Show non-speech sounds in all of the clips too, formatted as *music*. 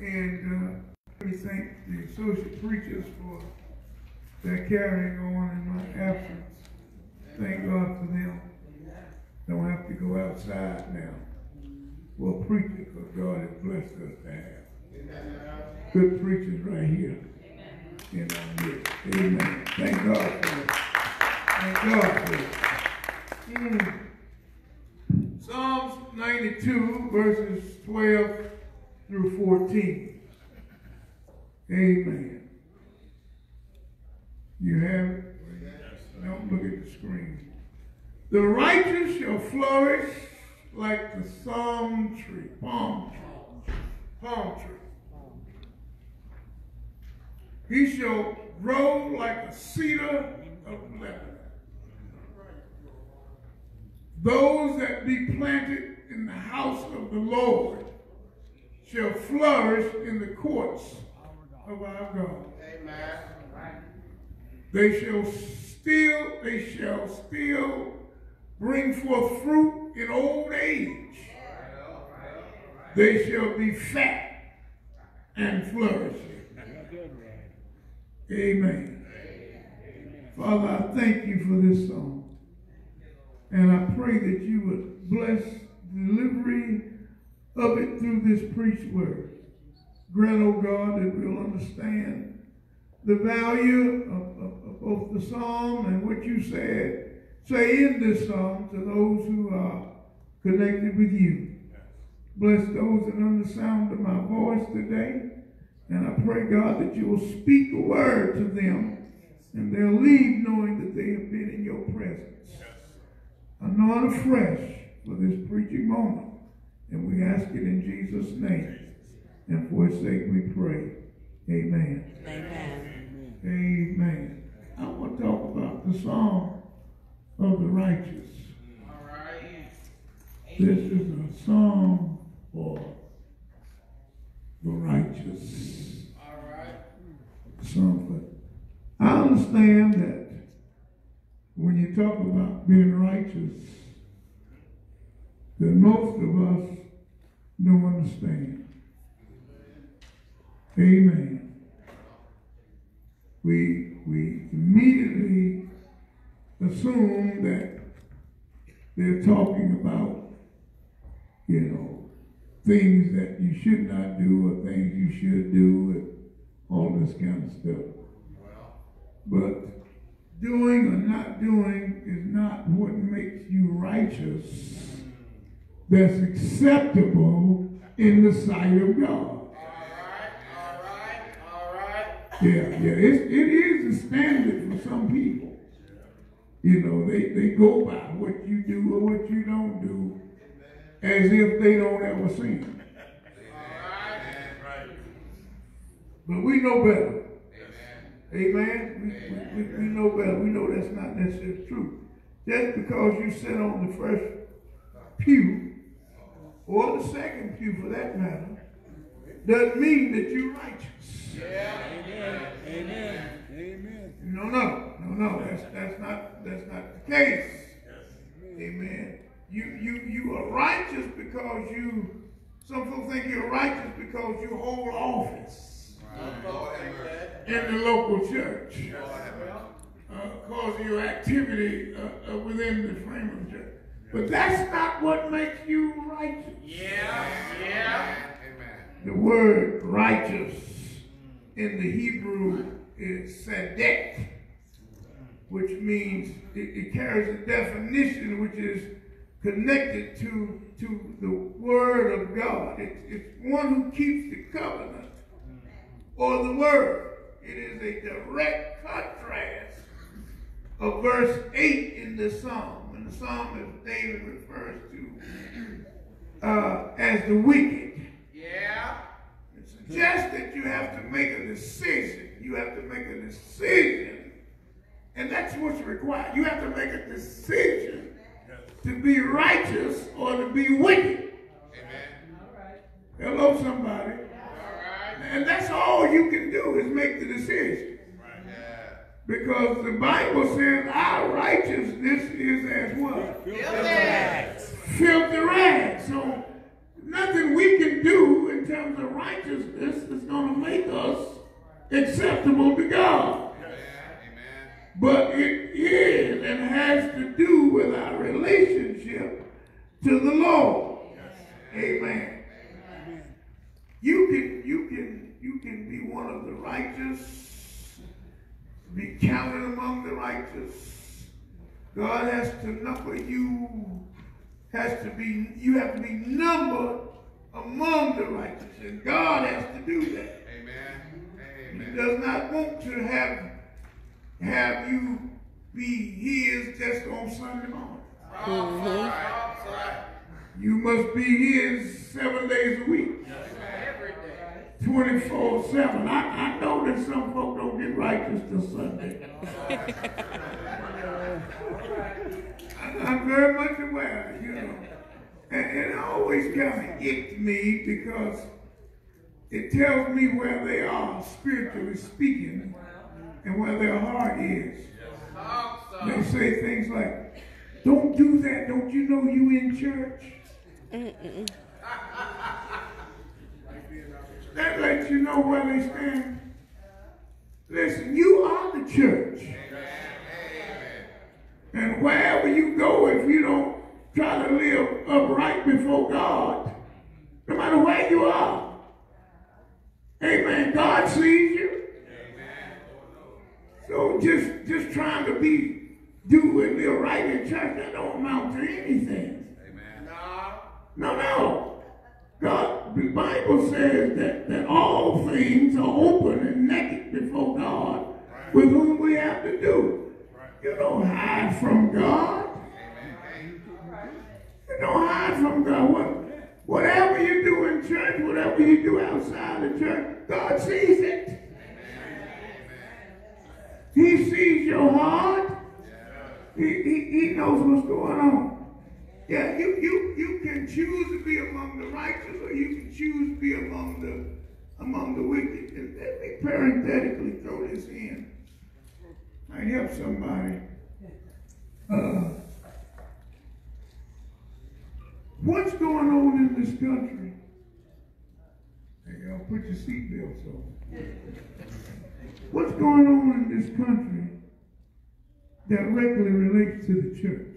And uh, we thank the associate preachers for their carrying on in my absence. Thank God for them. Don't have to go outside now for a preacher because God has blessed us to have good preachers right here in our midst. Amen. Thank God for it. Thank God for it. Mm. Psalms 92, verses 12 through 14. Amen. You have it? Don't look at the screen. The righteous shall flourish like the palm tree, palm tree, palm tree. He shall grow like a cedar of Lebanon. Those that be planted in the house of the Lord shall flourish in the courts of our God. Amen. They shall still, they shall still bring forth fruit in old age. They shall be fat and flourishing. Amen. Father, I thank you for this song. And I pray that you would bless delivery of it through this preached word. Grant, O oh God, that we'll understand the value of, of, of, both the psalm and what you said, say in this psalm to those who are connected with you. Bless those that under the sound of my voice today. And I pray, God, that you will speak a word to them and they'll leave knowing that they have been in your presence. Anoint afresh for this preaching moment. And we ask it in Jesus' name. And for his sake we pray. Amen. Amen. Amen. I want to talk about the song of the righteous. All right. This is a song for the righteous. All right. Song for. I understand that when you talk about being righteous, that most of us don't understand. Amen. We, we immediately assume that they're talking about, you know, things that you should not do or things you should do and all this kind of stuff. But doing or not doing is not what makes you righteous that's acceptable in the sight of God. All right, all right, all right. Yeah, yeah. It's, it is a standard for some people. You know, they, they go by what you do or what you don't do as if they don't ever sin. But we know better. Amen. We, we, we, know better. We know that's not necessarily true. Just because you sit on the first pew, or the second pew for that matter, doesn't mean that you're righteous. Yeah. Amen. Amen. Amen. No, no, no, no. That's that's not that's not the case. Amen. You you you are righteous because you. Some people think you're righteous because you hold office in the local church. Uh, cause your activity uh, uh, within the frame of church. But that's not what makes you righteous. Yeah, yeah. Amen. The word righteous in the Hebrew is sadek, which means it, it carries a definition which is connected to, to the word of God. It, it's one who keeps the covenant or the word. It is a direct contrast of verse 8 in the psalm. The psalm, as David refers to uh, as the wicked. Yeah. It suggests that you have to make a decision. You have to make a decision. And that's what's required. You have to make a decision to be righteous or to be wicked. Amen. All right. Hello, somebody. All right. And that's all you can do is make the decision. Because the Bible says our righteousness is as what? Filthy rags. Filthy rags. So nothing we can do in terms of righteousness is going to make us acceptable to God. But it is and has to do with our relationship to the Lord. Amen. You can you can you can be one of the righteous, be counted among the righteous. God has to number you, has to be, you have to be numbered among the righteous. And God has to do that. Amen. Amen. He does not want to have, have you be his just on Sunday morning. Mm-hmm. You must be his seven days a week. 24 7. I, I know that some folk don't get righteous till Sunday. I, am very much aware, you know. And, it always kind of icked me because it tells me where they are spiritually speaking and where their heart is. They say things like, don't do that. Don't you know you in church? Mm -mm. That lets you know where they stand. Listen, you are the church. And wherever you go, if you don't try to live upright before God, no matter where you are, amen, God sees you. So just, just trying to be, do and live right in church, that don't amount to anything. Amen. No, no. God, the Bible says that, that all things are open and naked before God, with whom we have to do. You don't hide from God. You don't hide from God. What, whatever you do in church, whatever you do outside the church, God sees it. He sees your heart. He, he, he knows what's going on. Yeah, you, you, you can choose to be among the righteous or you can choose to be among the among the wicked. And let me parenthetically throw this in. I help somebody. Uh, what's going on in this country? Hey, y'all put your seatbelts on. What's going on in this country directly relates to the church?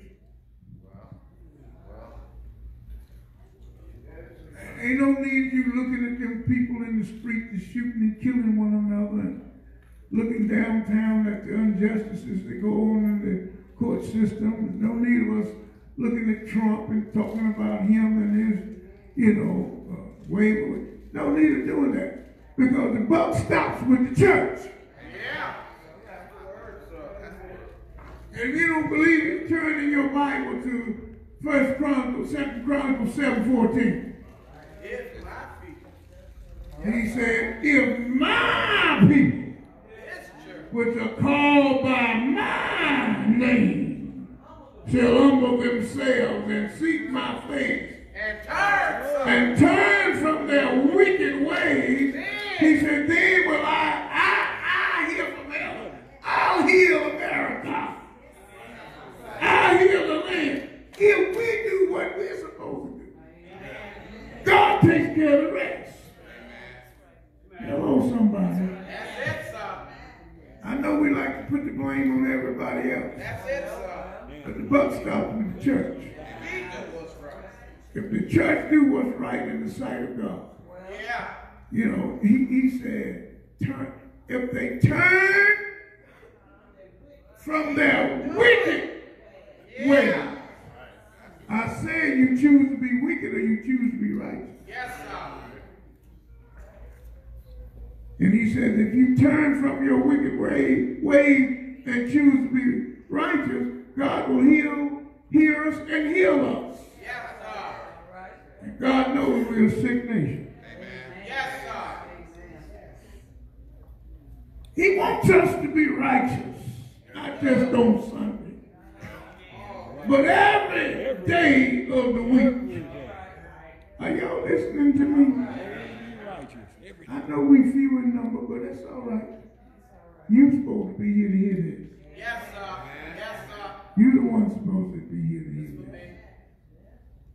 Ain't no need you looking at them people in the street just shooting and killing one another looking downtown at the injustices that go on in the court system. There's no need of us looking at Trump and talking about him and his, you know, uh. No need of doing that because the buck stops with the church. Yeah. And if you don't believe it, turn in your Bible to First Chronicles, Second Chronicles 7:14. And he said, if my people, which are called by my name, shall humble themselves and seek my face, and turn, and turn from their wicked ways, he said, then will I, I, I hear from heaven. I'll heal America. I'll heal the land. If we do what we're supposed to do, God takes care of the rest. Hello, somebody. That's it, sir. I know we like to put the blame on everybody else. That's it, sir. But the buck stops with the church. If the church do what's right in the sight of God, yeah. you know, he, he said, turn, if they turn from their wicked yeah. way, I say you choose to be wicked or you choose to be righteous. Yes, sir. And he says, if you turn from your wicked way, way and choose to be righteous, God will heal, hear us and heal us. Yes, sir. And God knows we're a sick nation. Amen. Yes, sir. He wants us to be righteous, not just on Sunday, but every day of the week. Are y'all listening to me? I know we few in number, but that's all right. You're supposed to be here to hear this. Yes, sir. Yes, sir. You're the one supposed to be here to hear this.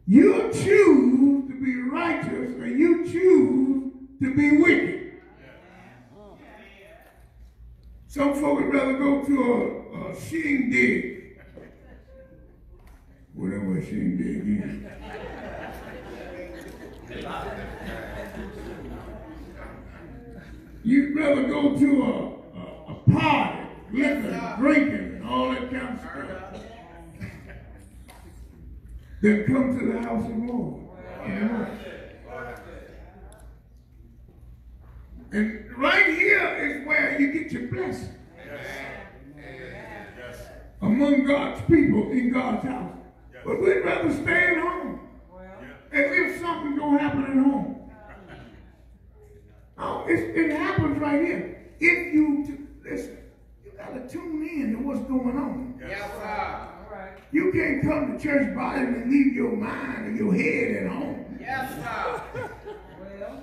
You choose to be righteous or you choose to be wicked. Some folks would rather go to a, a shindig, whatever a shindig is. You'd rather go to a, a, a party, liquor, drinking, and all that kind of stuff than come to the house of the Lord. And right here is where you get your blessing. Among God's people in God's house. But we'd rather stay at home. As if something's going to happen at home. Oh, it happens right here. If you, listen, you got to tune in to what's going on. Yes, sir. You can't come to church body and leave your mind and your head at home. Yes, sir. Well,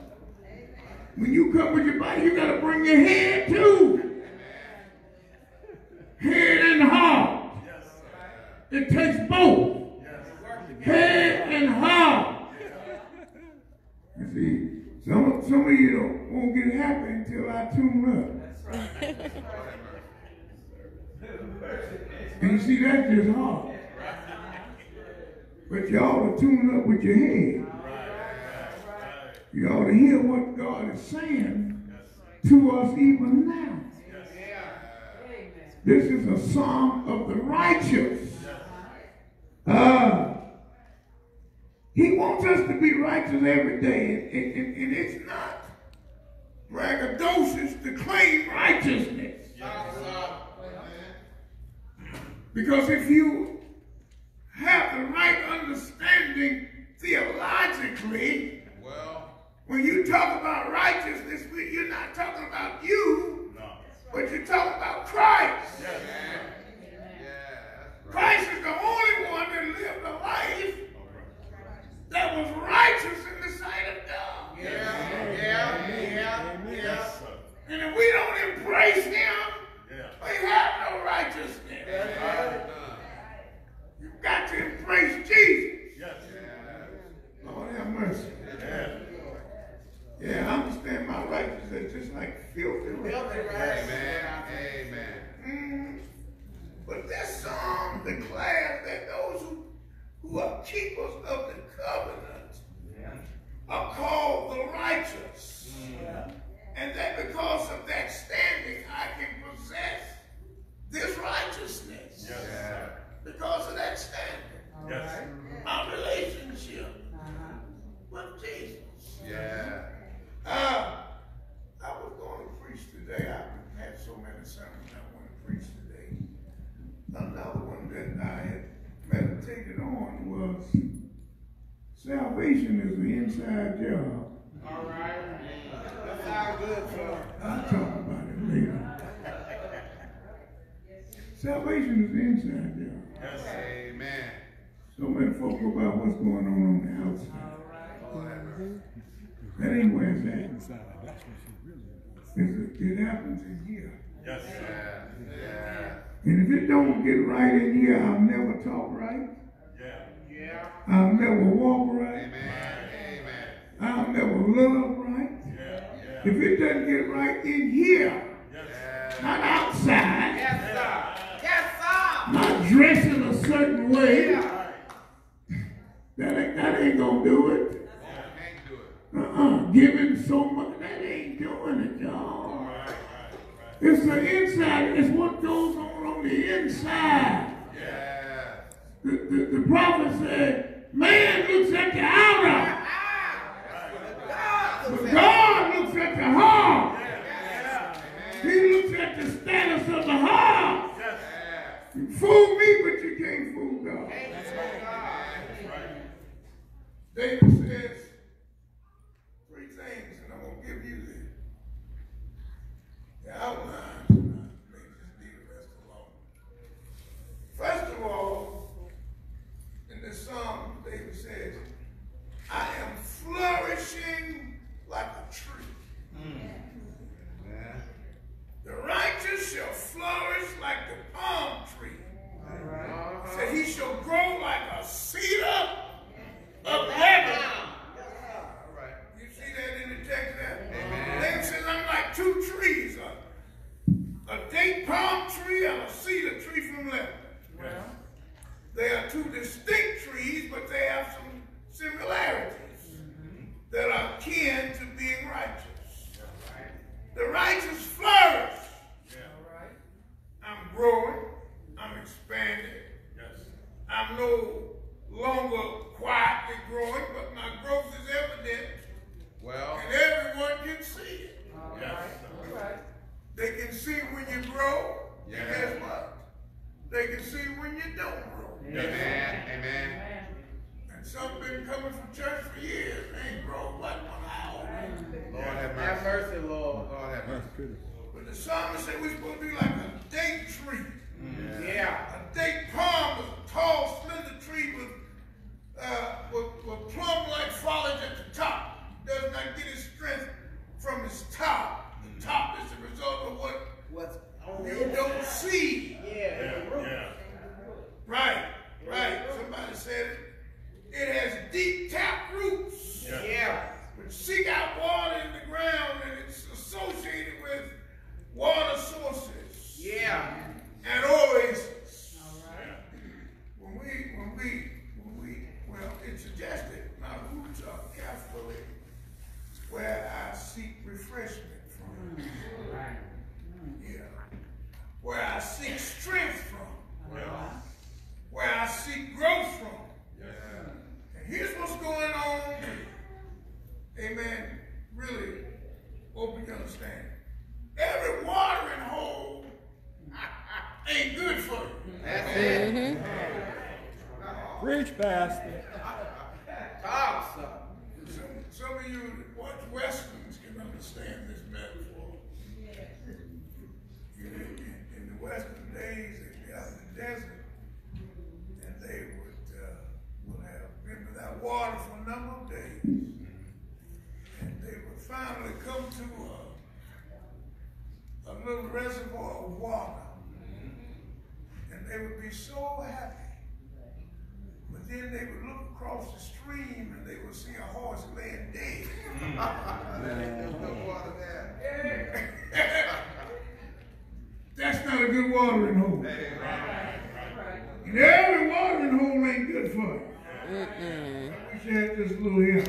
When you come with your body, you got to bring your head too. Head and heart. It takes both. Head and heart. You see, some, some of you don't won't get happy until I tune up. And you see, that's just hard. But you ought to tune up with your head. You ought to hear what God is saying to us even now. This is a song of the righteous. Uh, he wants us to be righteous every day. And, and- and it's not braggadocious to claim righteousness. Because if you have the right understanding theologically, Well, when you talk about righteousness, you're not talking about you, but you're talking about Christ. yeah, that's right. Christ is the only one that lived a life that was righteous in the sight of God. Yeah, yeah, yeah, yeah. And if we don't embrace him, we have no righteousness. You've got to embrace Jesus. Lord have mercy. Yeah, I understand my righteousness is just like filthy rags. Amen, amen. Mm. But this psalm declares that those who, who are keepers of the covenant are called the righteous. And that because of that standing, I can possess this righteousness. Yeah. Because of that standing. My relationship with Jesus. Yeah. Uh, I was going to preach today. I've had so many sermons I want to preach today. Another one that I had meditated on was salvation is an inside job. All right. That sounds good, sir. I'll talk about it later. Salvation is an inside job. Amen. So many folk go about what's going on on the outside. Lord have mercy. That ain't where it's at. It's, it happens in here. Yeah, yeah, And if it don't get right in here, I'll never talk right. yeah. Yeah. I'll never walk right. Amen, amen. I'll never love right. Yeah. yeah. If it doesn't get right in here, Yeah. not outside, Yes, sir. Yes, sir. not dressing a certain way, Yeah. That ain't, that ain't gonna do it. Uh-uh. Giving so much, that ain't doing it, y'all. It's the inside. It's what goes on on the inside. Yeah. The, the, the prophet said, man looks at the outer, but God looks at the heart. He looks at the status of the heart. You fool me, but you can't fool God. David says three things, and I'm going to give you the, the outline tonight. Maybe just leave the rest alone. First of all, in this psalm, David says, I am flourishing like a They are two distinct trees, but they have some similarities mm-hmm. that are kin to being righteous. Right. The righteous flourish. Yeah. Right. I'm growing. I'm expanding. Yes. I'm no longer quietly growing, but my growth is evident. Well, and everyone can see it. All yes. Right. All right. They can see when you grow. Yeah. And guess what? They can see when you don't grow. Amen. Amen. And some been coming from church for years. They ain't grown like one hour. Lord have mercy. Have mercy. mercy, Lord. Lord have mercy. But the psalmist said we're supposed to be like a date tree. Yeah. A date palm is a tall, slender tree with, uh, with, with plum-like foliage at the top. Does not get its strength from its top. The top is the result of what What's on you don't see. Yeah. yeah. root. Right, right. Somebody said it. It has deep tap roots, Yeah. which seek out water in the ground, and it's associated with water sources Yeah. and oases. When we, when we, when we, well, it suggested my roots are carefully where I seek refreshment from. Mm. Yeah. Where I seek strength from. Where I seek growth from. And here's what's going on. Amen. Really open your understanding. Every watering hole *laughs* ain't good for you. That's it. Mm-hmm. Preach, Pastor. Talk some. Some, some of you that watch westerns can understand this metaphor. You know, in, in the western days, they'd be out in the desert, and they would uh, would have been without water for a number of days, and they would finally come to a, a little reservoir of water, and they would so happy. But then they would look across the stream and they would see a horse laying dead. There's no water there. That's not a good watering hole. Amen. And every watering hole ain't good for you. I wish I had this little here.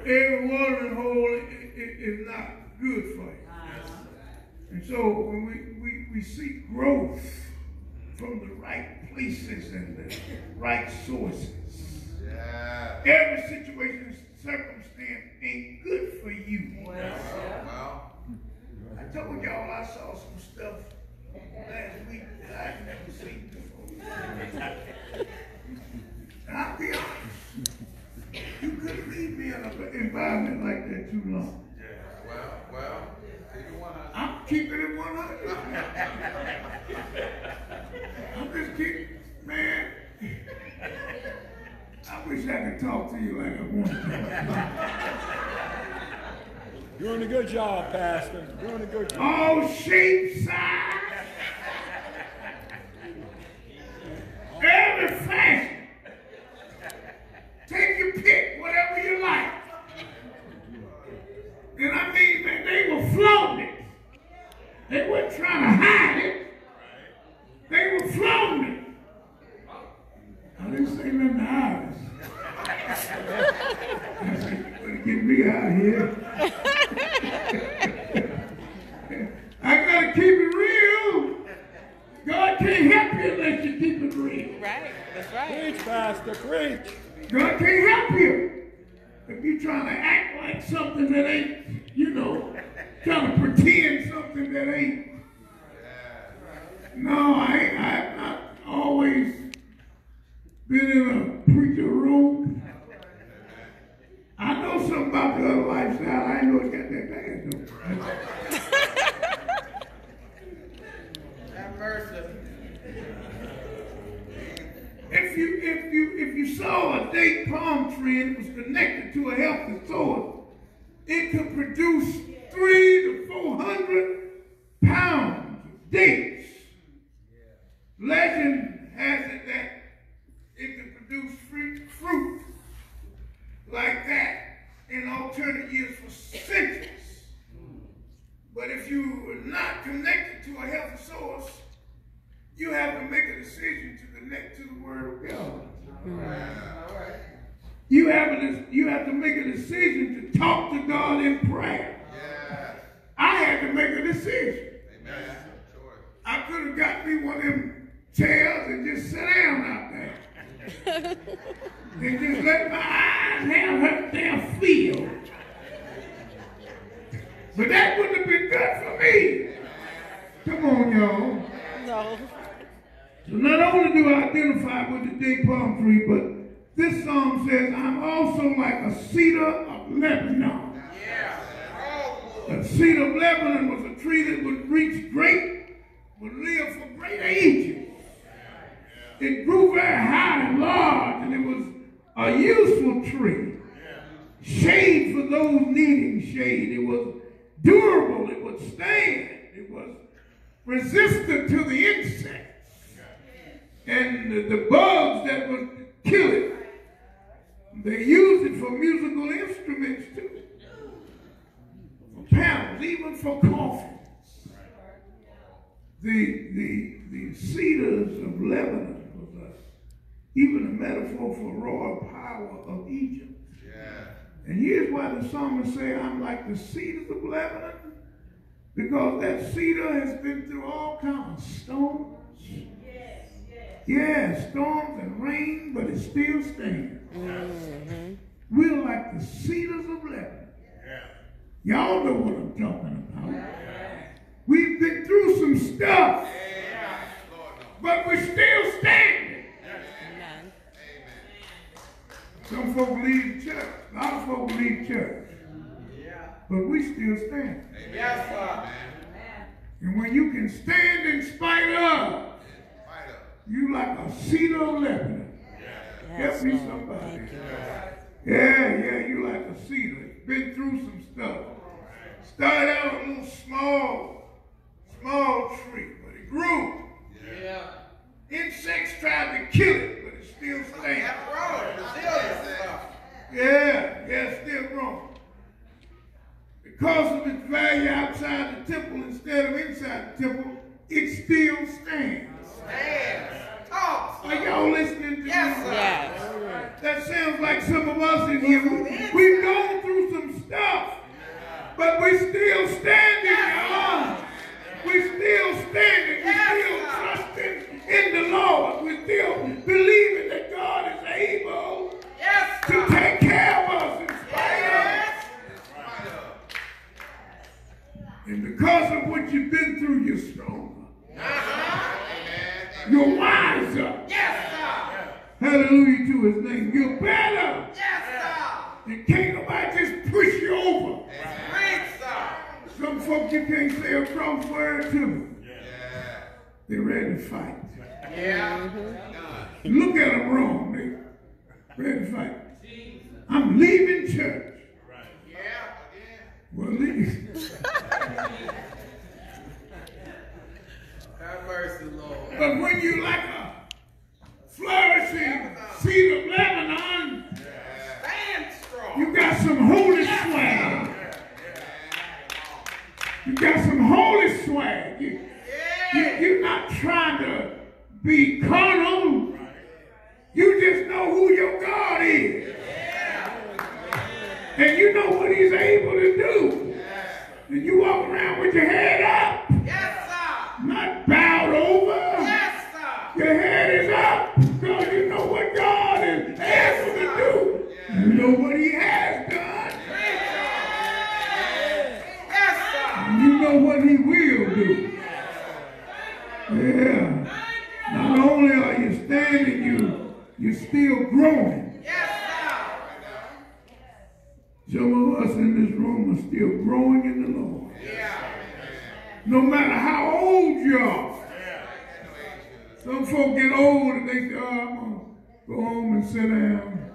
Every watering hole is not good for you. And so when we, we, seek growth from the right places and the right sources, Yeah. every situation, circumstance ain't good for you. Well, I told y'all I saw some stuff last week that I've never seen before. And *laughs* I'll be honest, you couldn't leave me in an environment like that too long. Yeah, well, well. Do you wanna? I'm keeping it 100. Uh-huh. I'm just keeping, man. I wish I could talk to you like I wanted to. Doing a good job, Pastor. Doing a good job. Oh, shapes, size, every fashion. Take your pick, whatever you like. And I mean, man, they were flaunting it. They weren't trying to hide it. They were flaunting it. I didn't say nothing to Iris. I said, you better get me out of here. I gotta keep it real. God can't help you unless you keep it real. Right, that's right. Preach, Pastor. Preach. God can't help you if you're trying to act like something that ain't, you know, trying to pretend something that ain't. No, I ain't, I've not always been in a preacher room. I know something about the other lifestyle. I ain't know it got that bad though. If you if you if you saw a date palm tree and it was connected to a healthy soil, it could produce three to four hundred pounds of dates. Legend has it that it could produce fruit, fruit like that in alternate years for centuries. But if you are not connected to a healthy source, you have to make a decision to connect to the Word of God. All right. You have a, you have to make a decision to talk to God in prayer. Yes. I had to make a decision. Amen. Sure. I could have got me one of them chairs and just sit down out there. and just let my eyes have her their feel. on, y'all. No. So not only do I identify with the date palm tree, but this psalm says, I'm also like a cedar of Lebanon. Yeah. Oh, A cedar of Lebanon was a tree that would reach great, would live for great ages. It grew very high and large, and it was a useful tree. For those needing shade. It was durable. It would stand. It was resistant to the insects and the, the bugs that would kill it. They used it for musical instruments too. For panels, even for coffins. The, the, the cedars of Lebanon was a, even a metaphor for royal power of Egypt. Yeah. And here's why the psalmist say, I'm like the cedars of Lebanon. Because that cedar has been through all kinds of storms. Yeah, storms and rain, but it still stands. Mm-hmm. We're like the cedars of Lebanon. Y'all know what I'm talking about. We've been through some stuff, but we're still standing. Amen. Some folk leave church. A lot of folk leave church. yeah. But we still stand. Yes, sir. And when you can stand in spite of, Fight up. you like a cedar of Lebanon. Yes, Help me somebody. Thank you, Yeah, yeah, you like a cedar. Been through some stuff. Started out a little small, small tree, but it grew. Yeah. Insects tried to kill it, but it still stands. That's wrong. Resilience, sir. Yeah, yeah, it's still growing. Because of its value outside the temple instead of inside the temple, it still stands. Stand. Talk, Are sir. y'all listening to Yes, me? sir. Yes. That sounds like some of us in here. We- We've gone through some stuff, but we're still standing, y'all. We're still standing. We're still trusting in the Lord. We're still believing that God is able Yes, to sir. take care of us in spite of. Yes. Fight up. And because of what you've been through, you're stronger. Uh-huh. Amen. You're wiser. Yes, sir. Hallelujah to his name. You're better. Yes, sir. And can't nobody just push you over. Preach, sir. Some folk you can't say a cross word to. Yeah. They're ready to fight. Yeah. Look at them wrong. They ready to fight. I'm leaving church. Yeah. Well, leave. Have mercy, Lord. But when you like a flourishing cedar of Lebanon, Stand strong. you got some holy swag. You got some holy swag. You, you, Yeah. you're not trying to be carnal. You just know who your God is. And you know what he's able to do. And you walk around with your head up, Yes, sir. not bowed over. Yes, sir. Your head is up because you know what God is able to do. You know what he has done. Yes, sir. You know what he will do. Yeah. Not only are you standing, you you're still growing. Yes, sir. Some of us are still growing in the Lord. No matter how old you are. Some folk get old and they say, oh, I'm going to go home and sit down.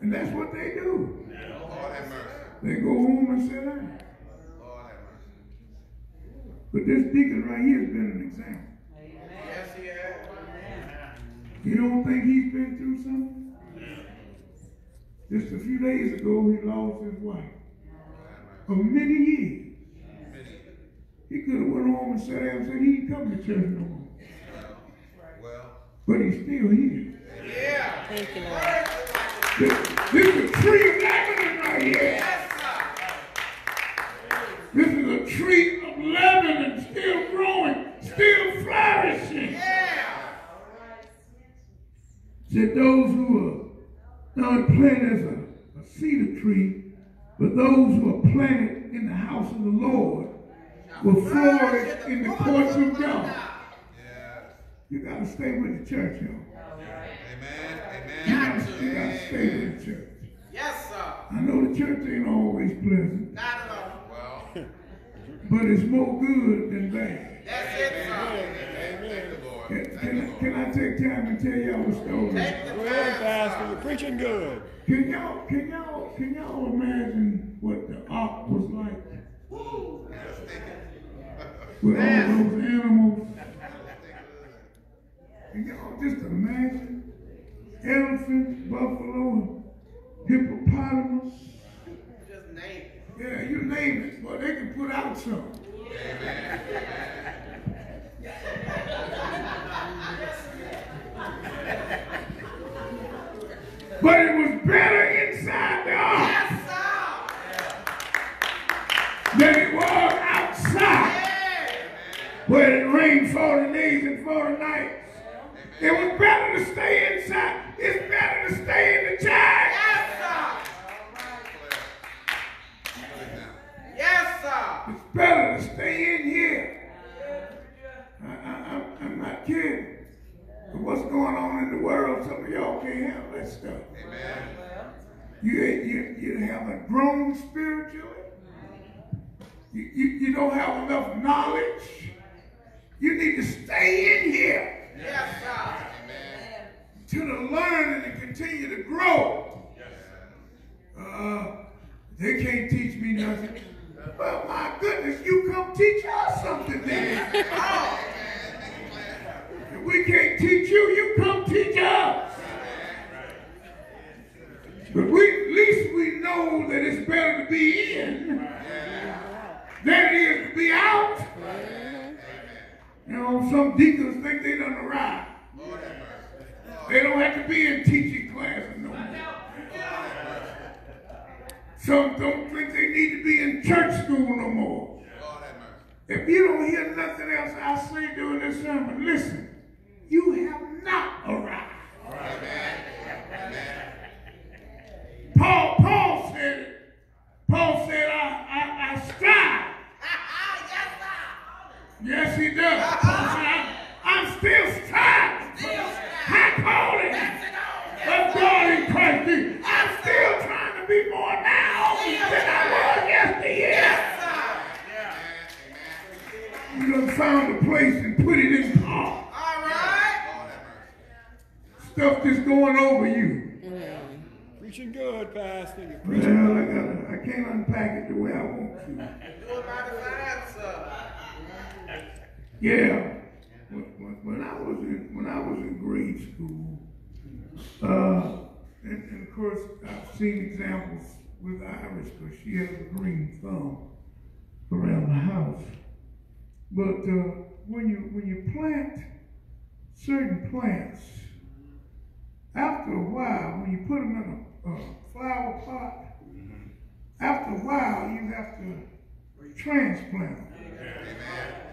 And that's what they do. They go home and sit down. But this deacon right here has been an example. Yes, he has. You don't think he's been through something? Just a few days ago, he lost his wife of many years. He could have went home and sat down and said he ain't come to church no more. Well, But he's still here. Yeah. Thank you, Lord. This, this is a tree of Lebanon right here. Yes, sir. This is a tree of Lebanon, still growing, still flourishing. Yeah. Said those who are not planted as a, a cedar tree, but those who are planted in the house of the Lord will flourish in the courts of God. You gotta stay with the church, y'all. Amen. Amen. gotta, you gotta stay with the church. Yes, sir. I know the church ain't always pleasant, Not at all. Well, but it's more good than bad. That's it, sir. thank the Lord. Can, can, I- can I take time and tell y'all a story? Take Go the ahead, time, Pastor. You're preaching good. Can y'all, can y'all, can y'all imagine what the ark was like? With all those animals? Can y'all just imagine elephants, buffalo, and hippopotamus? Just name it. Yeah, you name it, but they can put out some. But it was better inside the ark. Than it was outside where it rained 40 days and 40 nights. It was better to stay inside. It's better to stay in the church. Yes, sir. Yes, sir. It's better to stay in here. I, I'm not kidding. But what's going on in the world, some of y'all can't handle that stuff. Amen. You, you, you haven't grown spiritually. You, you, you don't have enough knowledge. You need to stay in here Yes, sir. to learn and to continue to grow. Uh, they can't teach me nothing. Well, my goodness, you come teach us something then. Oh, If we can't teach you, you come teach us. But we, at least we know that it's better to be in than it is to be out. You know, some deacons think they done arrived. They don't have to be in teaching classes no more. Some don't think they need to be in church school no more. If you don't hear nothing else I say during this sermon, listen. You have not arrived. Paul, Paul said it. Paul said, I, I, I strive. yes, sir. Yes, he does. Paul said, I, I'm still the high calling of God in Christ Jesus. I'm still trying to be more now than I was yesterday. Yes, sir. You done found a place and put it in Paul. All right. Lord have mercy. Stuff that's going over you. Preaching good, Pastor. Well, I gotta, I can't unpack it the way I want to. Do it by design, sir. Yeah. When, when, I was in when I was in grade school, uh, and, and of course I've seen examples with Iris because she has a green thumb around the house. But uh, when you when you plant certain plants, after a while, when you put them in a, a flower pot, after a while you have to transplant them.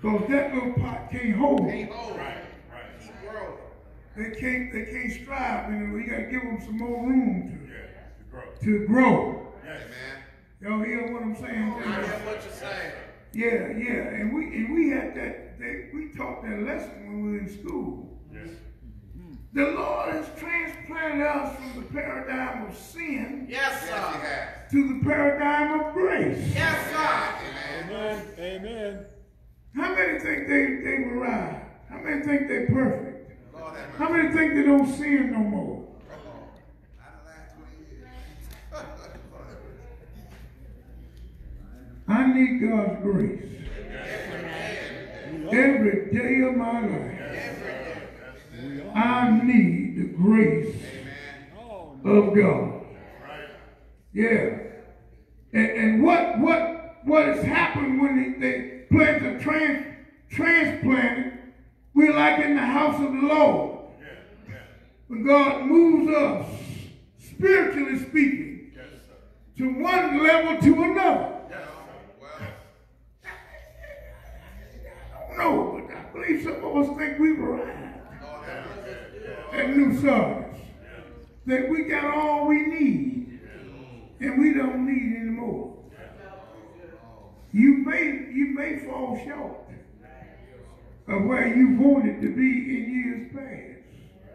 Because that little pot can't hold. Can't hold it. Keep growing. They can't they can't strive anymore. You gotta give them some more room to to grow. Amen. Y'all hear what I'm saying? I hear what you're saying. Yeah, yeah. And we and we had that, that we taught that lesson when we were in school. Yes. The Lord has transplanted us from the paradigm of sin Yes, Yes, he sir. has. to the paradigm of grace. Yes, sir. Amen. Amen. How many think they, they've arrived? How many think they're perfect? Lord have mercy. How many think they don't sin no more? Come on. Not the last 20 years. Lord have mercy. I need God's grace every day of my life. I need the grace of God. Yeah. And, and what what what has happened when they, they plants are trans, transplanted? We're like in the house of the Lord. When God moves us, spiritually speaking, to one level to another. No, but I believe some of us think we've arrived at New Sardis. That we got all we need, and we don't need any more. You may you may fall short of where you wanted to be in years past.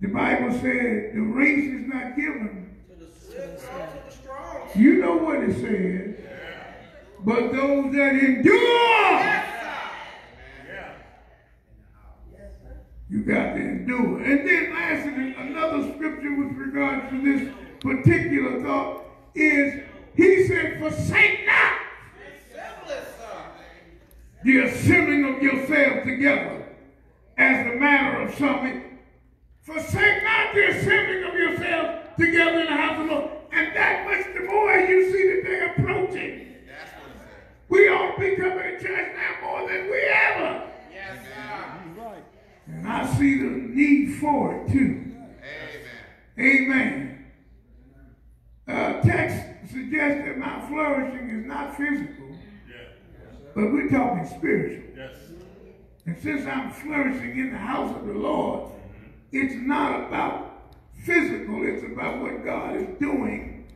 The Bible said the race is not given. You know what it says. But those that endure, you got to endure. And then lastly, another scripture with regard to this particular thought is he said, forsake not Simplest, sir. The assembling of yourselves together as a matter of something. Forsake not the assembling of yourselves together in the house of the Lord. And that much the more you see the day approaching. That's what it said. We ought to be coming to church now more than we ever. Yes, sir. And I see the need for it too. Amen. Amen. Uh, text suggests that my flourishing is not physical, but we're talking spiritual. Yes. And since I'm flourishing in the house of the Lord, it's not about physical, it's about what God is doing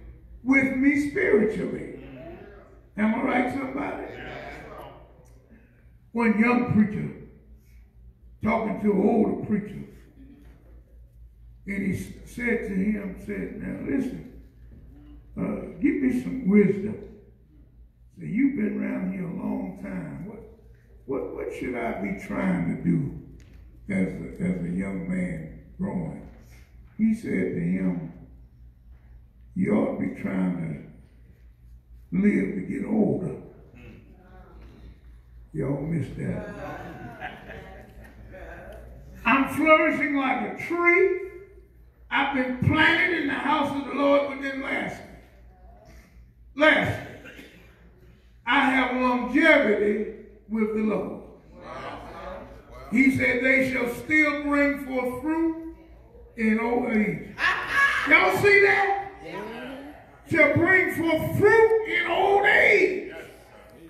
with me spiritually. Am I right, somebody? One young preacher talking to an older preacher, and he said to him, said, now listen, uh, give me some wisdom. You've been around here a long time. What what what should I be trying to do as a, as a young man growing? He said to him, You ought to be trying to live to get older. Y'all missed that. I'm flourishing like a tree. I've been planted in the house of the Lord within last. Last. I have longevity with the Lord. He said they shall still bring forth fruit in old age. Y'all see that? Shall bring forth fruit in old age.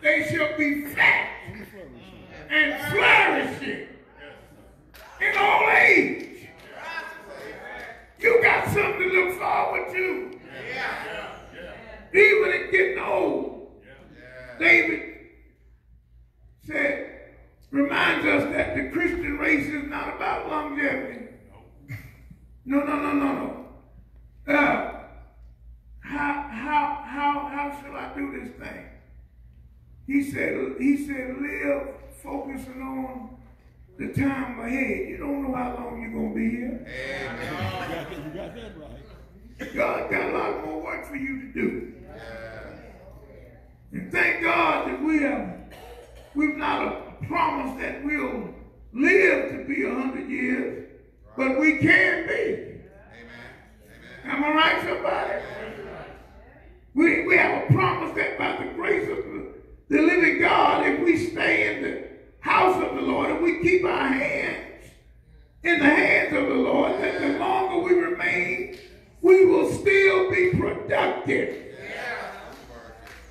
They shall be fat and flourishing in old age. You got something to look forward to. Even in getting old. David said, reminds us that the Christian race is not about longevity. No, no, no, no, no. Uh, how, how, how, how shall I do this thing? He said, he said, live focusing on the time ahead. You don't know how long you're going to be here. That- you got that right. God got a lot more work for you to do. And thank God that we have, we've not a promise that we'll live to be hundred years, but we can be. Am I right, somebody? We, we have a promise that by the grace of the, the living God, if we stay in the house of the Lord and we keep our hands in the hands of the Lord, that the longer we remain, we will still be productive.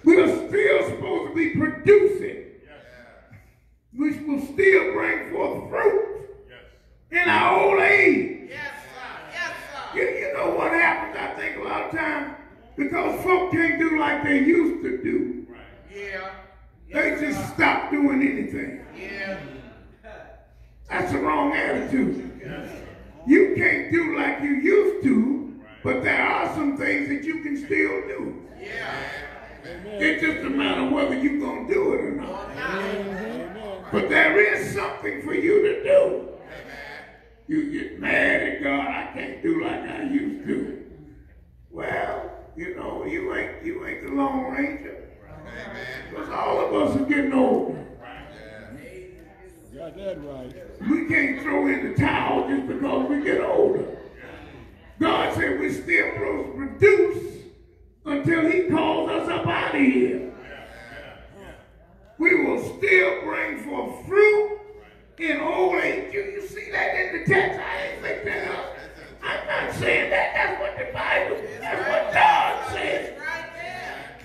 We are still supposed to be producing, which will still bring forth fruit in our old age. Yes, sir. Yes, sir. You, you know what happens, I think, a lot of times, because folk can't do like they used to do. Yeah. They just stop doing anything. Yeah. That's the wrong attitude. You can't do like you used to, but there are some things that you can still do. Yeah. It's just a matter of whether you're going to do it or not. Amen. But there is something for you to do. You get mad at God, I can't do like I used to. Well, you know, you ain't you ain't the Lone Ranger. Because all of us are getting older. Got that right. We can't throw in the towel just because we get older. God said we still pro- produce until he calls us up out of here. We will still bring forth fruit in old age. You, you see that in the text? I ain't make that up. I'm not saying that. That's what the Bible, that's what God said. Right there.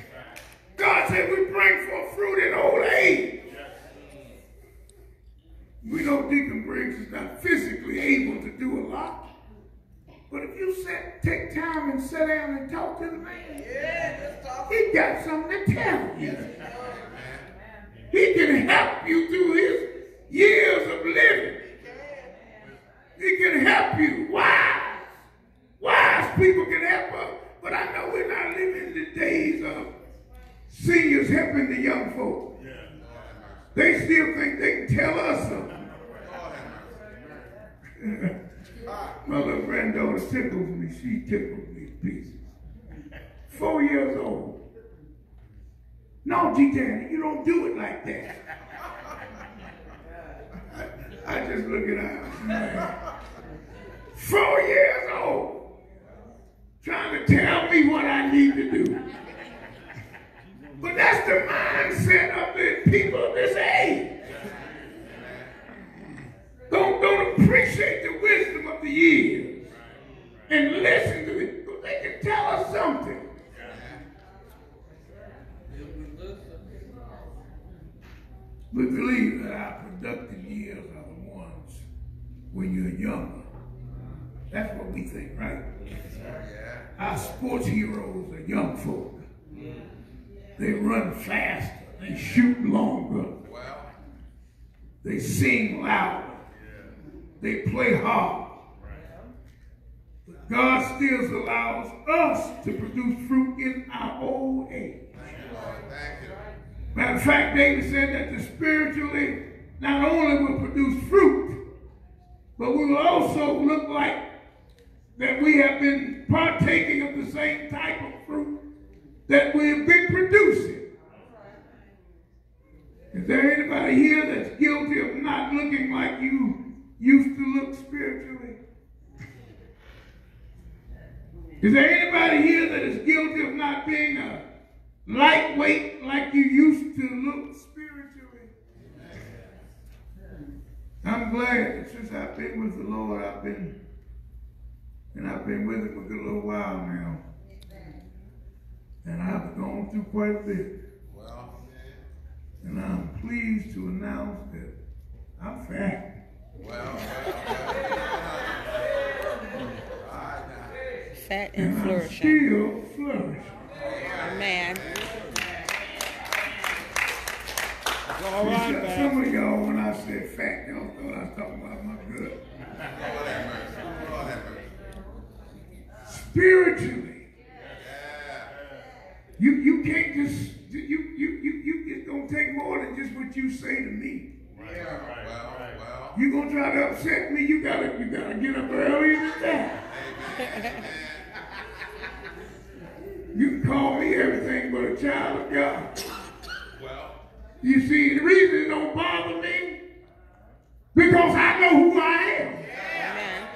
God said we bring forth fruit in old age. We know Deacon Briggs is not physically able to do a lot. But if you sit, take time and sit down and talk to the man, Yeah, talk. he got something to tell you. He can help you through his years of living. He can help you. Wise. Wise people can help us. But I know we're not living in the days of seniors helping the young folk. They still think they can tell us something. *laughs* My little granddaughter tickles me. She tickles me to pieces. Four years old. No, G Daddy, you don't do it like that. I, I just look at her. Four years old. Trying to tell me what I need to do. But that's the mindset of the people of this age. Don't, don't appreciate the years and listen to it. Because they can tell us something. We believe that our productive years are the ones when you're younger. That's what we think, right? Our sports heroes are young folk. They run faster. They shoot longer. They sing louder. They play hard. God still allows us to produce fruit in our old age. Matter of fact, David said that the spiritually not only will produce fruit, but we will also look like that we have been partaking of the same type of fruit that we have been producing. Is there anybody here that's guilty of not looking like you used to look spiritually? Is there anybody here that is guilty of not being a lightweight like you used to look spiritually? I'm glad that since I've been with the Lord, I've been, and I've been with him for a good little while now. And I've gone through quite a bit. Well, And I'm pleased to announce that I'm fat. well, well, well. All right now. Fat and And flourishing. still flourishing. Amen. It's all right, Some man. of y'all, when I said fat, y'all thought I was talking about my good. Lord have mercy. Lord have mercy. Spiritually, Yeah. you, you can't just, you, you, you, you, it's gonna take more than just what you say to me. Well, well, well. You gonna try to upset me, you gotta, you gotta get up earlier than that. *laughs* child of God. Well, You see, the reason it don't bother me, because I know who I am. Amen.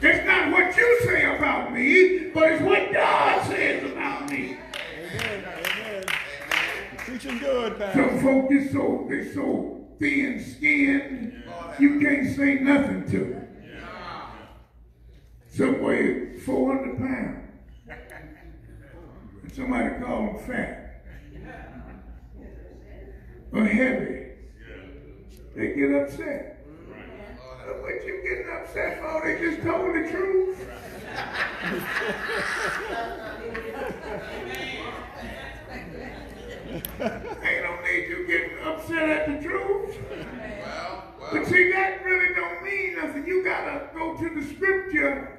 It's not what you say about me, but it's what God says about me. Amen. Amen. Preaching good, man. Some folk is so they so thin skinned, you can't say nothing to them. Some weigh 400 pounds. Somebody call them fat or heavy. They get upset. But what you getting upset for? They just told the truth. *laughs* Ain't no need you getting upset at the truth. well, But well. see, that really don't mean nothing. You gotta go to the scripture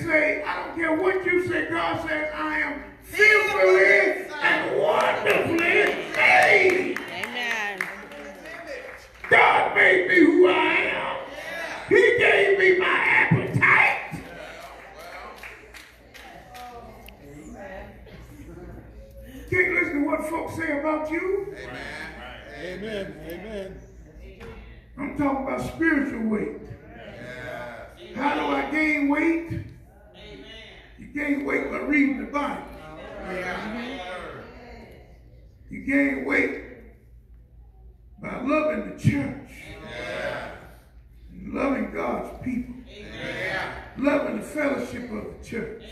and say, I don't care what you say. God says, I am fearfully and wonderfully made. Amen. God made me who I am. He gave me my appetite. Can't listen to what folks say about you. Amen. Amen. Amen. I'm talking about spiritual weight. How do I gain weight? You gain weight by reading the Bible. You gain weight by loving the church. And loving God's people. Loving the fellowship of the church.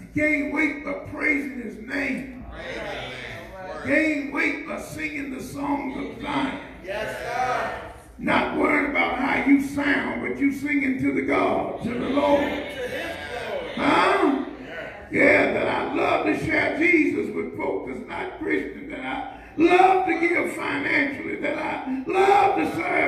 You gain weight by praising his name. you gain weight by singing the songs of Zion. Not worrying about how you sound, but you singing to the God, to the Lord. Huh? *gasps* Yeah, that I love to share Jesus with folks that's not Christian, that I love to give financially, that I love to serve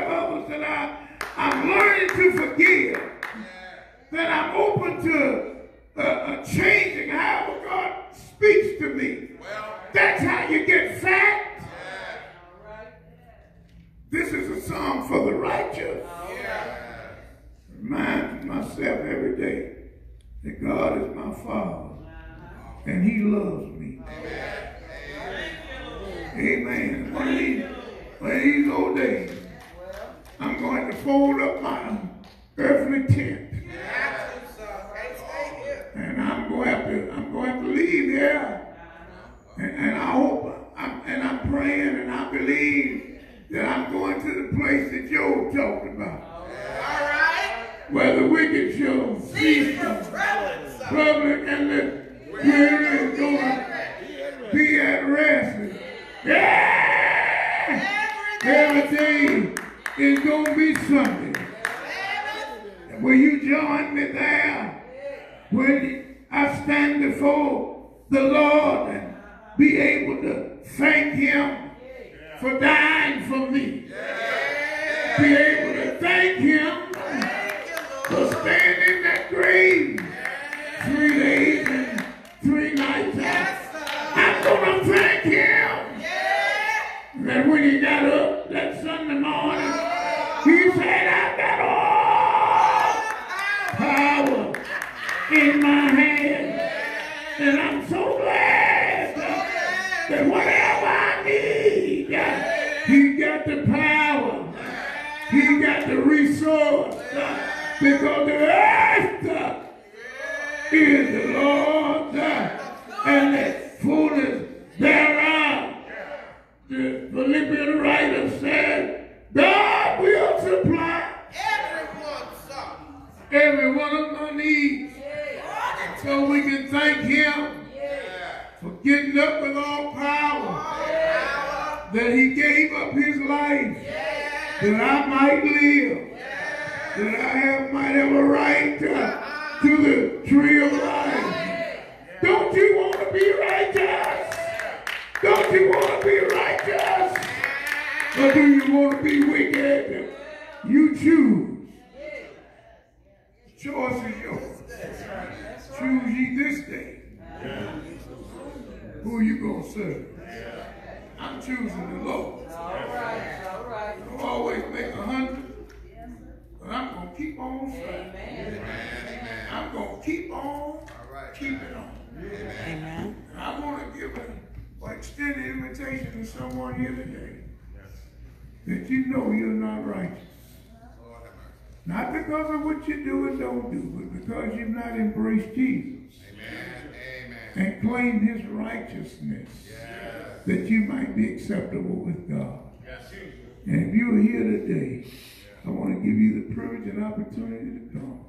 but I'm gonna keep on fighting. Amen. Amen. I'm gonna keep on keeping on. Amen. And I want to give an extended invitation to someone here today that you know you're not righteous. Not because of what you do and don't do, but because you've not embraced Jesus Amen. and claimed his righteousness that you might be acceptable with God. Yes. And if you are here today, I want to give you the privilege and opportunity to come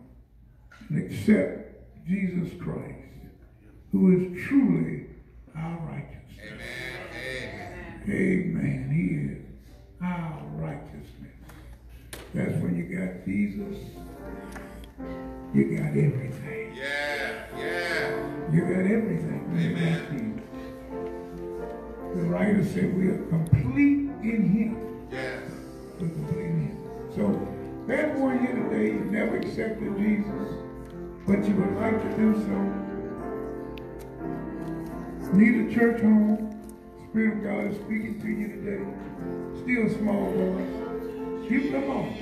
and accept Jesus Christ, who is truly our righteousness. Amen. Amen. He is our righteousness. That's when you got Jesus, you got everything. Yeah, yeah. You got everything. Amen. you got The writer said we are complete in him. So, there's one here today, you never accepted Jesus, but you would like to do so. Need a church home. Spirit of God is speaking to you today. Still small voice. Keep them on.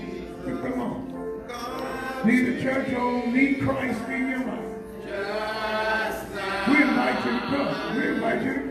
Keep them on. Need a church home. Need Christ in your life. We invite you to come. We invite you to come.